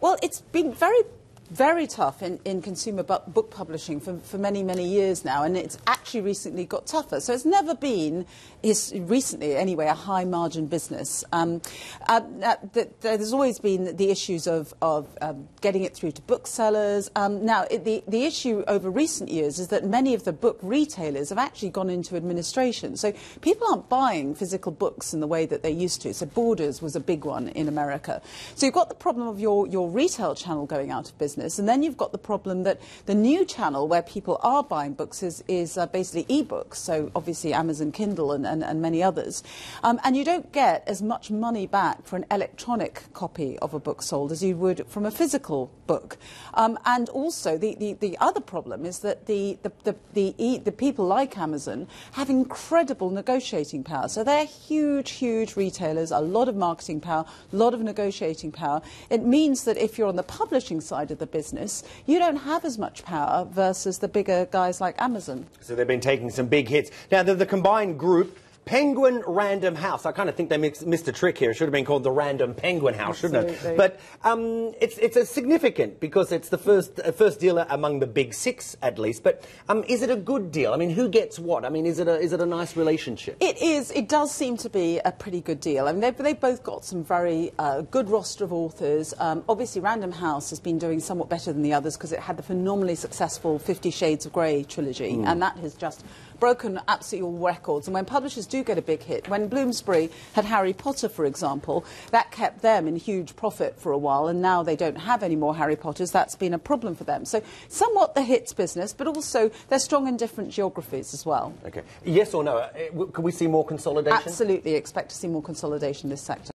Well, it's been very very tough in, in consumer book publishing for, for many, many years now, and it's actually recently got tougher. So it's never been, is recently anyway, a high margin business. Um, uh, uh, the, there's always been the issues of, of um, getting it through to booksellers. Um, now, it, the, the issue over recent years is that many of the book retailers have actually gone into administration. So people aren't buying physical books in the way that they used to. So Borders was a big one in America. So you've got the problem of your, your retail channel going out of business business. And then you've got the problem that the new channel where people are buying books is, is uh, basically e-books, so obviously Amazon Kindle and, and, and many others. Um, and you don't get as much money back for an electronic copy of a book sold as you would from a physical book. Um, and also, the, the, the, other problem is that the, the, the, the, e, the people like Amazon have incredible negotiating power. So they're huge, huge retailers, a lot of marketing power, a lot of negotiating power. It means that if you're on the publishing side of the business, you don't have as much power versus the bigger guys like Amazon. So they've been taking some big hits. Now, the, the combined group Penguin Random House. I kind of think they missed a trick here. It should have been called the Random Penguin House, shouldn't Absolutely. it? But um, it's it's a significant because it's the first uh, first deal among the big six at least. But um, is it a good deal? I mean, who gets what? I mean, is it a is it a nice relationship? It is. It does seem to be a pretty good deal. I mean, they've, they've both got some very uh, good roster of authors. Um, obviously, Random House has been doing somewhat better than the others because it had the phenomenally successful Fifty Shades of Grey trilogy, mm. and that has just broken absolutely all records. And when publishers do get a big hit, when Bloomsbury had Harry Potter, for example, that kept them in huge profit for a while, and now they don't have any more Harry Potters. That's been a problem for them. So somewhat the hits business, but also they're strong in different geographies as well. Okay. Yes or no? Uh, can we see more consolidation? Absolutely. Expect to see more consolidation in this sector.